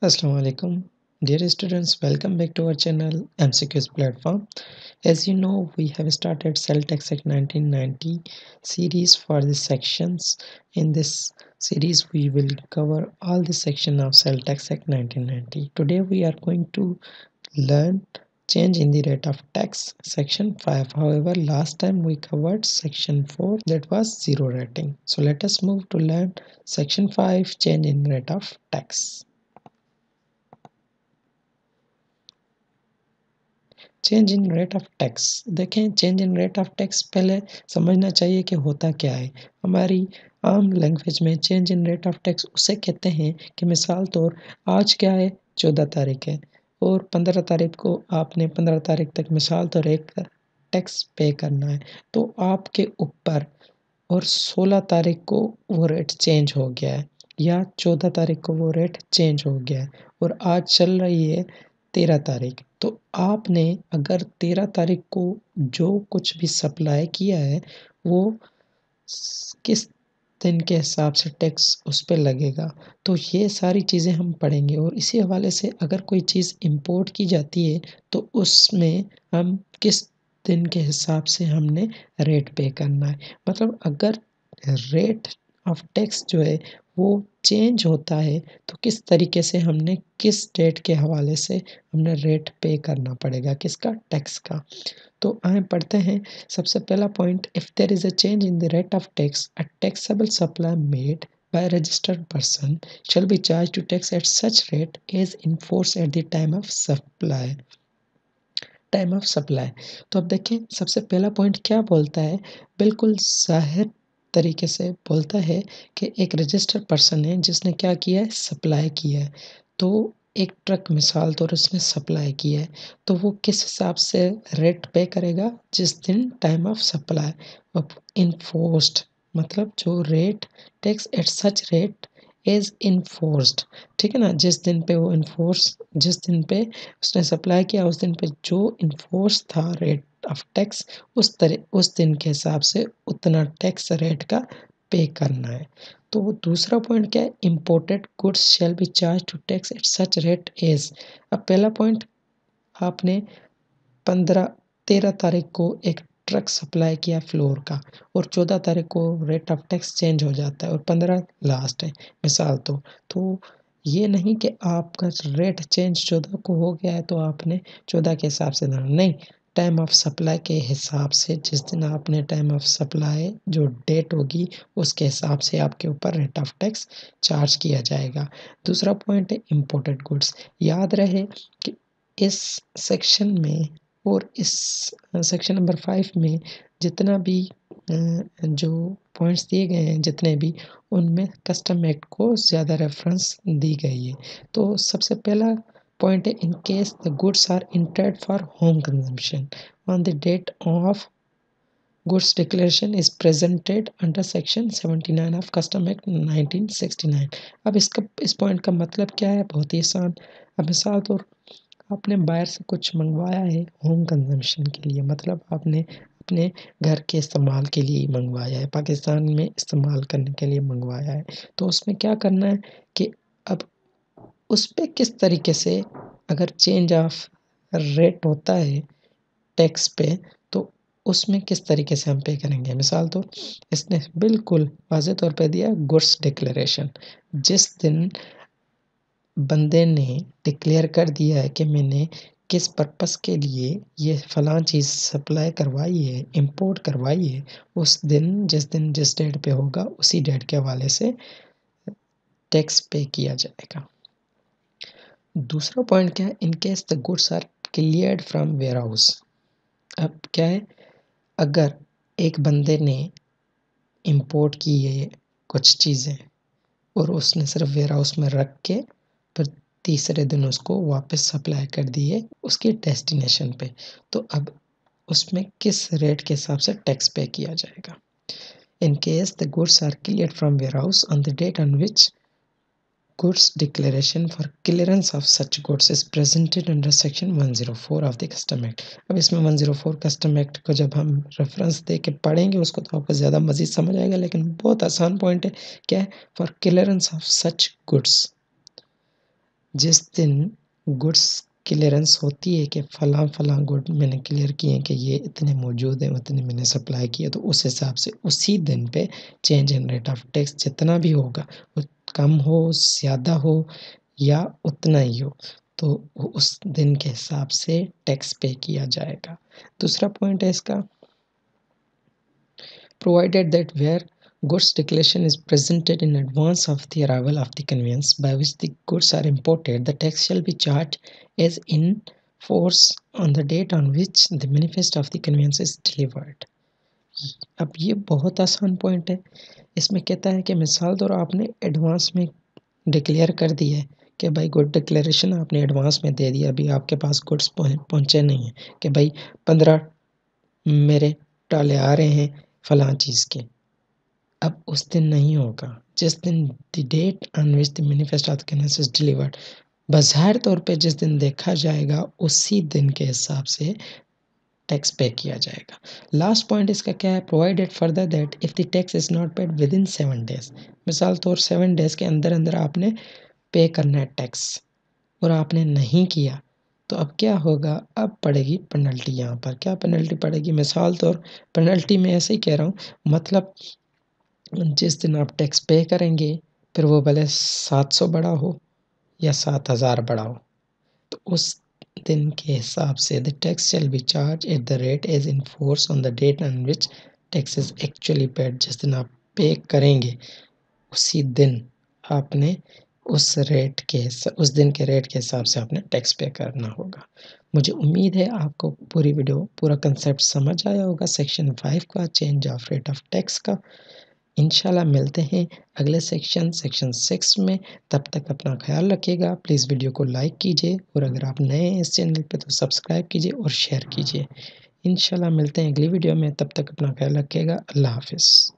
Assalamualaikum. Dear students, welcome back to our channel MCQs platform. As you know, we have started CELTEX Act 1990 series for the sections. In this series, we will cover all the section of CELTEX Act 1990. Today, we are going to learn change in the rate of tax section 5 however last time we covered section 4 that was zero rating so let us move to learn section 5 change in rate of tax change in rate of tax देखें change in rate of tax पहले समझना चाहिए कि होता क्या है। हमारी आम लैंग्वेज में change in rate of tax उसे कहते हैं कि मिसाल तौर, आज क्या है? चौदह तारीख है। और पंद्रह तारीख को आपने पंद्रह तारीख तक मिसाल तौर एक टैक्स पे करना है। तो आपके ऊपर और सोलह तारीख को वो रेट चेंज हो गया है, या चौदह तारीख को वो रेट चेंज हो गया है। और आज चल रही है तेरह तारीख। तो आपने अगर तेरह तारीख को जो कुछ भी सप्लाई किया है, वो किस दिन के हिसाब से टैक्स उस पर लगेगा? तो ये सारी चीज़ें हम पढ़ेंगे और इसी हवाले से अगर कोई चीज़ इंपोर्ट की जाती है तो उसमें हम किस दिन के हिसाब से हमने रेट पे करना है? मतलब अगर रेट ऑफ़ टैक्स जो है, वो चेंज होता है तो किस तरीके से हमने किस डेट के हवाले से हमने रेट पे करना पड़ेगा, किसका? टैक्स का। तो आए पढ़ते हैं। सबसे पहला point if there is a change in the rate of tax a taxable supply made by a registered person shall be charged to tax at such rate as in force at the time time of supply तो अब देखें, सबसे पहला point क्या बोलता है? बिल्कुल ज़ाहिर तरीके से बोलता है कि एक रजिस्टर्ड पर्सन है, जिसने क्या किया है? सप्लाई किया है। तो एक ट्रक मिसाल तौर उसने सप्लाई किया है। तो वो किस हिसाब से रेट पे करेगा? जिस दिन टाइम ऑफ़ सप्लाई इन्फोर्स्ड मतलब जो rate tax at such rate is enforced ठीक है ना? जिस दिन पे वो इन्फोर्स जिस दिन पे उसने सप्लाई किया, उस दिन पे जो इन्फोर्स था रेट ऑफ़ टैक्स उस तरह, उस दिन के हिसाब से उतना टैक्स रेट का पे करना है। तो दूसरा पॉइंट क्या है? Imported goods shall be charge to tax at such rate as अब पहला पॉइंट आपने पंद्रह, तेरह तारीख को एक ट्रक सप्लाई किया फ्लोर का और चौदह तारीख को रेट ऑफ़ टैक्स चेंज हो जाता है और पंद्रह लास्ट है, मिसाल तो। तो ये नहीं कि आपका रेट चेंज चौदह को हो गया है तो आपने चौदह के हिसाब से देना। नहीं टाइम ऑफ़ सप्लाई के हिसाब से, जिस दिन आपने टाइम ऑफ़ सप्लाई जो डेट होगी, उसके हिसाब से आपके ऊपर रेट ऑफ़ टैक्स चार्ज किया जाएगा। दूसरा पॉइंट है इम्पोर्टेड गुड्स याद रहे कि इस सेक्शन में और इस सेक्शन नंबर फाइव में जितना भी जो पॉइंट्स दिए गए हैं, जितने भी, उनमें कस्टम एक्ट को ज़्यादा रेफरेंस दी गई है। तो सबसे पहला point in case the goods are entered for home consumption. On the date of goods declaration is presented under section 79 of custom act 1969 अब इसका, इस पॉइंट का मतलब क्या है? बहुत ही आसान। अब मिसाल तौर, आपने बाहर से कुछ मंगवाया है होम कंजम्पशन के लिए। मतलब आपने अपने घर के इस्तेमाल के लिए ही मंगवाया है। पाकिस्तान में इस्तेमाल करने के लिए मंगवाया है। तो उसमें क्या करना है कि अब उस पर किस तरीके से अगर चेंज ऑफ़ रेट होता है टैक्स पे तो उसमें किस तरीके से हम पे करेंगे? मिसाल तो इसने बिल्कुल वाज तौर पे दिया गुड्स डिक्लेरेशन जिस दिन बंदे ने डिक्लेयर कर दिया है कि मैंने किस पर्पस के लिए ये फ़लाँ चीज़ सप्लाई करवाई है इंपोर्ट करवाई है, उस दिन, जिस दिन, जिस डेट पे होगा, उसी डेट के हवाले से टैक्स पे किया जाएगा। दूसरा पॉइंट क्या है? In case the goods are cleared from warehouse अब क्या है? अगर एक बंदे ने इंपोर्ट की है कुछ चीज़ें और उसने सिर्फ़ वेयर हाउस में रख के फिर तीसरे दिन उसको वापस सप्लाई कर दी है उसकी डेस्टिनेशन पे तो अब उसमें किस रेट के हिसाब से टैक्स पे किया जाएगा? In case the goods are clear from warehouse on the date on which goods declaration for clearance of such goods is presented under section 104 of the custom act. अब इसमें 104 custom act को जब हम reference दे के पढ़ेंगे, उसको तो आपको ज़्यादा मज़ीद समझ आएगा, लेकिन बहुत आसान पॉइंट है। क्या है? For clearance of such goods जिस दिन क्लियरेंस होती है कि फ़लाँ फ़लाँ गुड मैंने क्लियर किए हैं कि ये इतने मौजूद हैं, उतने मैंने सप्लाई किए तो उस हिसाब से उसी दिन पे change in rate of tax जितना भी होगा, वो कम हो, ज़्यादा हो या उतना ही हो तो उस दिन के हिसाब से टैक्स पे किया जाएगा। दूसरा पॉइंट है इसका provided that where goods declaration is presented in advance of the arrival of the convenience by which the goods are imported the tax shall be charge is in force on the date on which the manifest of the convenience is delivered अब ये बहुत आसान point है। इसमें कहता है कि मिसाल तौर आपने एडवांस में डिक्लेयर कर दिया है कि भाई गुड डिक्लेरेशन आपने एडवांस में दे दिया, अभी आपके पास गुड्स पहुँचे नहीं हैं कि भाई पंद्रह मेरे टाले आ रहे हैं फ़लाँ चीज़ के। अब उस दिन नहीं होगा। जिस दिन the date on which the manifest of is delivered बाज़ाहिर तौर पे जिस दिन देखा जाएगा, उसी दिन के हिसाब से टैक्स पे किया जाएगा। लास्ट पॉइंट इसका क्या है? Provided further that if the tax is not paid within seven days मिसाल तौर सेवन डेज़ के अंदर अंदर आपने पे करना है टैक्स और आपने नहीं किया तो अब क्या होगा? अब पड़ेगी पेनल्टी यहाँ पर। क्या पेनल्टी पड़ेगी? मिसाल तौर पेनल्टी में ऐसे ही कह रहा हूँ मतलब जिस दिन आप टैक्स पे करेंगे, फिर वो भले सात सौ बड़ा हो या सात हज़ार बड़ा हो तो उस दिन के हिसाब से the tax shall be charge at the rate as in force on the date on which tax is actually paid जिस दिन आप पे करेंगे, उसी दिन आपने उस रेट के उस दिन के रेट के हिसाब से आपने टैक्स पे करना होगा। मुझे उम्मीद है आपको पूरी वीडियो पूरा कंसेप्ट समझ आया होगा। सेक्शन फाइव का change of rate of tax का। इंशाल्लाह मिलते हैं अगले सेक्शन सेक्शन सिक्स में। तब तक अपना ख्याल रखिएगा। प्लीज़ वीडियो को लाइक कीजिए और अगर आप नए हैं इस चैनल पे तो सब्सक्राइब कीजिए और शेयर कीजिए। इंशाल्लाह मिलते हैं अगली वीडियो में। तब तक अपना ख्याल रखिएगा। अल्लाह हाफिज़।